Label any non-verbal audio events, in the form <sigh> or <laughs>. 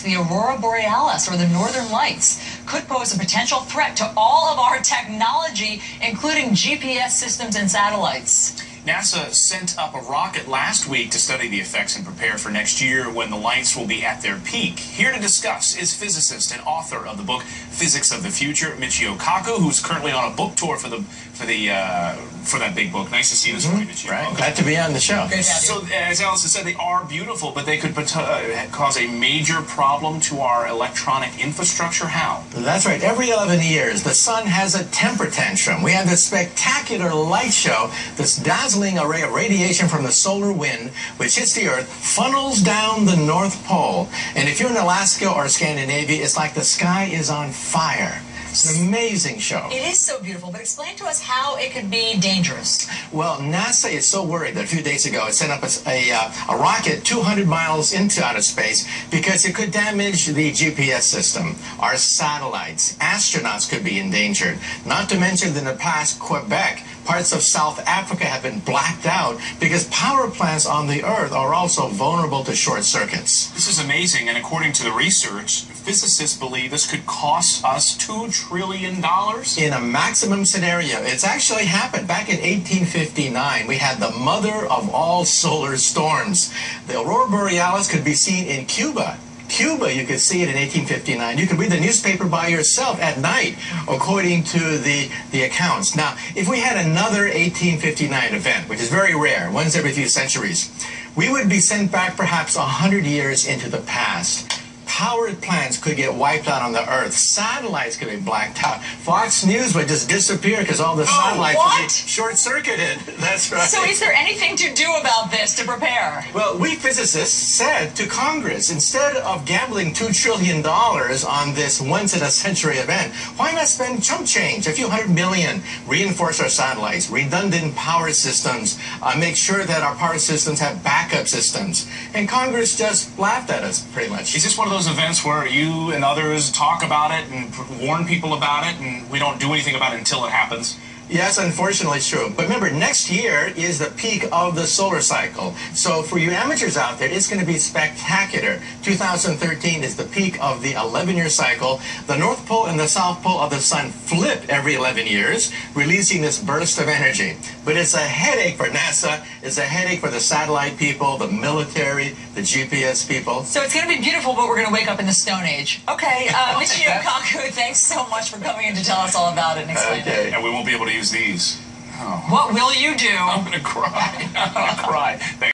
the aurora borealis, or the northern lights, could pose a potential threat to all of our technology, including GPS systems and satellites. NASA sent up a rocket last week to study the effects and prepare for next year when the lights will be at their peak. Here to discuss is physicist and author of the book Physics of the Future, Michio Kaku, who's currently on a book tour for the for the uh, for that big book. Nice to see you this morning, Michio. Right. Glad to be on the show. So, as Allison said, they are beautiful, but they could uh, cause a major problem to our electronic infrastructure. How? That's right. Every 11 years, the sun has a temper tantrum. We have this spectacular light show, this dazzling array of radiation from the solar wind, which hits the Earth, funnels down the North Pole. And if you're in Alaska or Scandinavia, it's like the sky is on fire. It's an amazing show. It is so beautiful, but explain to us how it could be dangerous. Well, NASA is so worried that a few days ago it sent up a, a, uh, a rocket 200 miles into outer space because it could damage the GPS system, our satellites. Astronauts could be endangered. Not to mention that in the past, Quebec, parts of South Africa have been blacked out because power plants on the Earth are also vulnerable to short circuits. This is amazing, and according to the research, physicists believe this could cost us two trillion dollars. in a maximum scenario. It's actually happened. Back in 1859, we had the mother of all solar storms. The aurora borealis could be seen in Cuba. Cuba, you could see it in 1859. You could read the newspaper by yourself at night, according to the, the accounts. Now, if we had another 1859 event, which is very rare, once every few centuries, we would be sent back perhaps 100 years into the past. Power plants could get wiped out on the Earth. Satellites could be blacked out. Fox News would just disappear because all the satellites would be short circuited. <laughs> That's right. So, is there anything to do about this to prepare? Well, we physicists said to Congress, instead of gambling $2 trillion on this once in a century event, why not spend chump change, a few hundred million, reinforce our satellites, redundant power systems, uh, make sure that our power systems have backup systems? And Congress just laughed at us, pretty much. Is this one of those events where you and others talk about it and warn people about it, and we don't do anything about it until it happens? Yes, unfortunately, it's true. But remember, next year is the peak of the solar cycle. So for you amateurs out there, it's going to be spectacular. 2013 is the peak of the 11-year cycle. The North Pole and the South Pole of the Sun flip every 11 years, releasing this burst of energy. But it's a headache for NASA. It's a headache for the satellite people, the military, the GPS people. So, it's going to be beautiful, but we're going to wake up in the Stone Age. Okay, uh, Michio <laughs> Kaku, thanks so much for coming in to tell us all about it and explain it. Okay. And we won't be able to use these. What will you do? I'm gonna cry. <laughs> I'm gonna cry. Thank